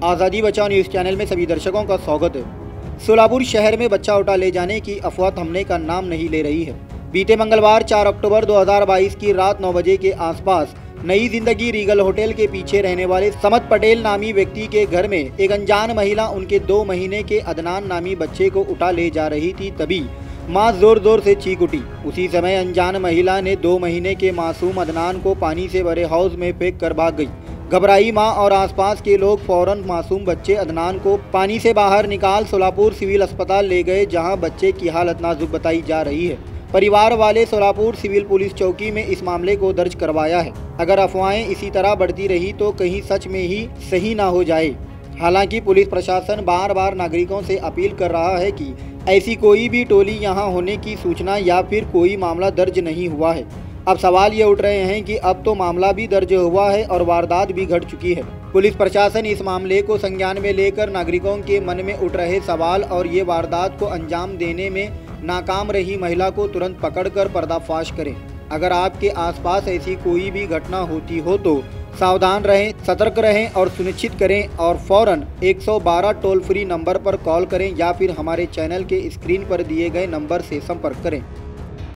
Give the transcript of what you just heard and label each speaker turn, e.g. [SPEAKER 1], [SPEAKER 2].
[SPEAKER 1] आज़ादी बचाओ news channel में सभी दर्शकों का स्वागत। है सोलापुर शहर में बच्चा उठा ले जाने की अफवाह थमने का नाम नहीं ले रही है। बीते मंगलवार 4 अक्टूबर 2022 की रात 9 बजे के आसपास नई ज़िंदगी रीगल होटल के पीछे रहने वाले समत पटेल नामी व्यक्ति के घर में एक अनजान महिला उनके दो महीने के अदनान नामी बच्चे को उठा ले जा रही थी तभी माँ ज़ोर ज़ोर से चीख उठी। उसी समय अनजान महिला ने दो महीने के मासूम अदनान को पानी से भरे हाउस में फेंक कर भाग गई। घबराई माँ और आसपास के लोग फ़ौरन मासूम बच्चे अदनान को पानी से बाहर निकाल सोलापुर सिविल अस्पताल ले गए, जहाँ बच्चे की हालत नाजुक बताई जा रही है। परिवार वाले सोलापुर सिविल पुलिस चौकी में इस मामले को दर्ज करवाया है। अगर अफवाहें इसी तरह बढ़ती रही तो कहीं सच में ही सही ना हो जाए। हालाँकि पुलिस प्रशासन बार बार नागरिकों से अपील कर रहा है कि ऐसी कोई भी टोली यहाँ होने की सूचना या फिर कोई मामला दर्ज नहीं हुआ है। अब सवाल ये उठ रहे हैं कि अब तो मामला भी दर्ज हुआ है और वारदात भी घट चुकी है। पुलिस प्रशासन इस मामले को संज्ञान में लेकर नागरिकों के मन में उठ रहे सवाल और ये वारदात को अंजाम देने में नाकाम रही महिला को तुरंत पकड़कर पर्दाफाश करें। अगर आपके आसपास ऐसी कोई भी घटना होती हो तो सावधान रहें, सतर्क रहें और सुनिश्चित करें और फ़ौरन 112 टोल फ्री नंबर पर कॉल करें या फिर हमारे चैनल के स्क्रीन पर दिए गए नंबर से संपर्क करें।